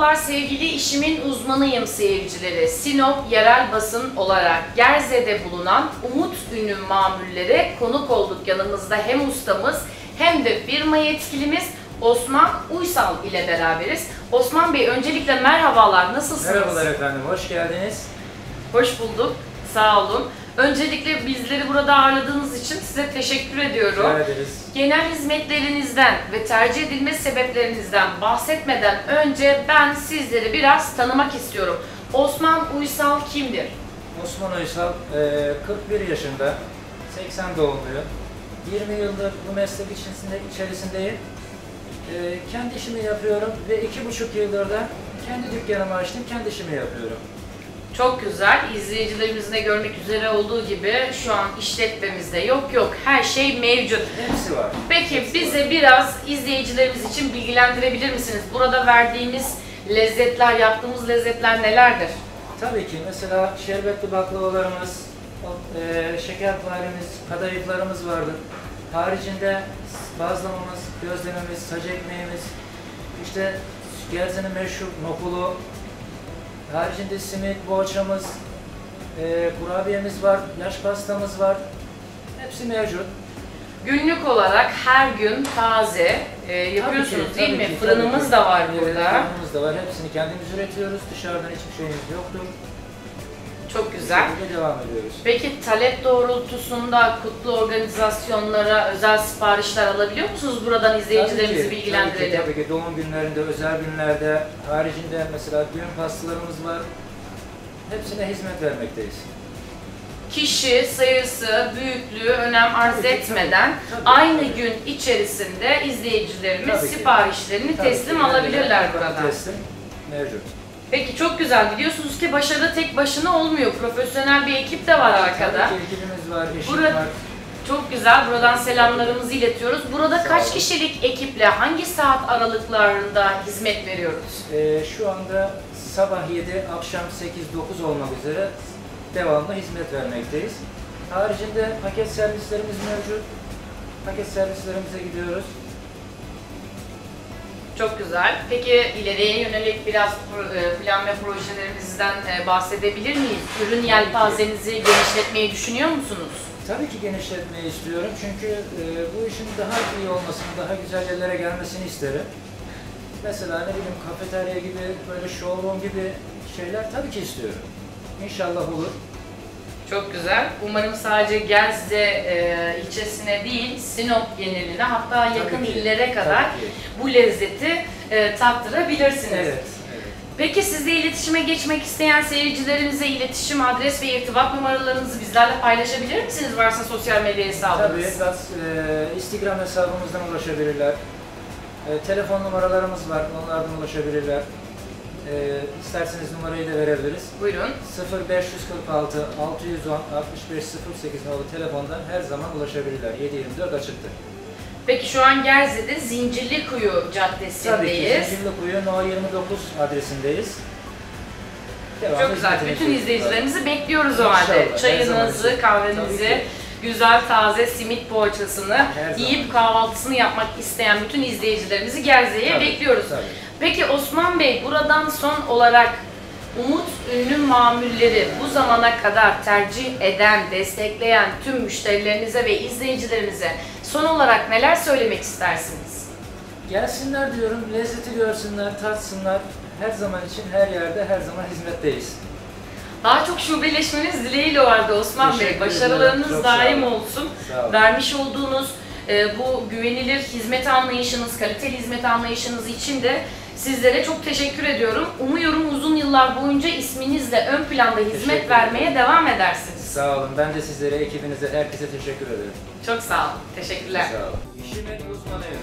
Merhabalar sevgili işimin uzmanıyım seyircileri. Sinop yerel basın olarak Gerze'de bulunan Umut Ünlü mamullere konuk olduk yanımızda hem ustamız hem de firma yetkilimiz Osman Uysal ile beraberiz. Osman Bey öncelikle merhabalar nasılsınız? Merhabalar efendim, hoş geldiniz. Hoş bulduk. Sağ olun. Öncelikle bizleri burada ağırladığınız için size teşekkür ediyorum. Rica ederiz. Genel hizmetlerinizden ve tercih edilme sebeplerinizden bahsetmeden önce ben sizleri biraz tanımak istiyorum. Osman Uysal kimdir? Osman Uysal, e, 41 yaşında, 80 doğumluyum. 20 yıldır bu meslek içerisinde, içerisindeyim. E, kendi işimi yapıyorum ve iki buçuk yıldır da kendi dükkanımı açtım, kendi işimi yapıyorum. Çok güzel. İzleyicilerimizin de görmek üzere olduğu gibi şu an işletmemizde yok yok her şey mevcut. Hepsi var. Peki Hepsi bize var. biraz izleyicilerimiz için bilgilendirebilir misiniz? Burada verdiğimiz lezzetler, yaptığımız lezzetler nelerdir? Tabii ki mesela şerbetli baklavalarımız, e, şekerparemiz, kadayıflarımız vardır. Haricinde bazlamamız, gözlememiz, sac ekmeğimiz, işte Gerze'nin meşhur nokulu, haricinde simit, boğaçamız, e, kurabiyemiz var, yaş pastamız var. Hepsi mevcut. Günlük olarak her gün taze e, yapıyorsunuz Tabii ki, değil tabii mi? ki, Fırınımız tabii ki. da var burada. fırınımız da var. Hepsini kendimiz üretiyoruz. Dışarıdan hiçbir şeyimiz yoktur. Çok güzel. Şekilde devam ediyoruz. Peki talep doğrultusunda kutlu organizasyonlara özel siparişler alabiliyor musunuz? Buradan izleyicilerimizi Tabii ki, bilgilendirelim. Tabii ki, tabii ki doğum günlerinde, özel günlerde, haricinde mesela düğün pastalarımız var. Hepsine hizmet vermekteyiz. Kişi sayısı, büyüklüğü önem arz Tabii etmeden tabii, aynı tabii. gün içerisinde izleyicilerimiz Tabii siparişlerini Tabii teslim ki, alabilirler evet, buradan. Teslim mevcut. Peki çok güzel. Biliyorsunuz ki başarı tek başına olmuyor. Profesyonel bir ekip de var arkada. Tabii ki ekibimiz var, eşim var. Çok güzel. Buradan selamlarımızı iletiyoruz. Burada kaç kişilik ekiple hangi saat aralıklarında hizmet veriyoruz? Ee, şu anda sabah 7, akşam 8-9 olmak üzere devamlı hizmet vermekteyiz. Haricinde paket servislerimiz mevcut. Paket servislerimize gidiyoruz. Çok güzel. Peki ileriye yönelik biraz e, plan ve projelerimizden e, bahsedebilir miyiz? Ürün yelpazenizi genişletmeyi düşünüyor musunuz? Tabii ki genişletmeyi istiyorum çünkü e, bu işin daha iyi olmasını, daha güzel yerlere gelmesini isterim. Mesela ne bileyim kafeterya gibi, böyle showroom gibi şeyler tabii ki istiyorum. İnşallah olur. Çok güzel. Umarım sadece Gerze e, ilçesine değil, Sinop geneline hatta yakın Tabii ki, illere kadar tabii bu lezzeti e, tattırabilirsiniz. Evet. Peki sizle iletişime geçmek isteyen seyircilerimize iletişim, adres ve irtibat numaralarınızı bizlerle paylaşabilir misiniz? Varsa sosyal medya Tabii, hesabınız. biraz e, Instagram hesabımızdan ulaşabilirler. E, telefon numaralarımız var, onlardan ulaşabilirler. E, isterseniz numarayı da verebiliriz. Buyurun. 0546 610 6508 nolu telefondan her zaman ulaşabilirler. 7/24 açıktır. Peki şu an Gerze'de Zincirlikuyu Tabii ki Caddesi'ndeyiz. Zincirlikuyu No 29 adresindeyiz. Devamlı Çok güzel. hizmetiniz Bütün olsun. izleyicilerimizi bekliyoruz o İnşallah, halde. her zaman Çayınızı, için. kahvenizi, Tabii ki. Güzel taze simit poğaçasını yiyip kahvaltısını yapmak isteyen bütün izleyicilerimizi Gerze'ye Tabii, bekliyoruz. tabii. Peki Osman Bey buradan son olarak Umut ünlü mamulleri bu zamana kadar tercih eden, destekleyen tüm müşterilerinize ve izleyicilerimize son olarak neler söylemek istersiniz? Gelsinler diyorum, lezzeti görsünler, tatsınlar. Her zaman için her yerde, her zaman hizmetteyiz. Daha çok şubeleşmeniz dileğiyle halde Osman Bey. Başarılarınız Çok daim olsun. Vermiş olduğunuz e, bu güvenilir hizmet anlayışınız, kaliteli hizmet anlayışınız için de sizlere çok teşekkür ediyorum. Umuyorum uzun yıllar boyunca isminizle ön planda hizmet vermeye devam edersiniz. Sağ olun. Ben de sizlere, ekibinize, herkese teşekkür ederim. Çok sağ olun. Teşekkürler. Sağ olun. İşimin uzmanıyım.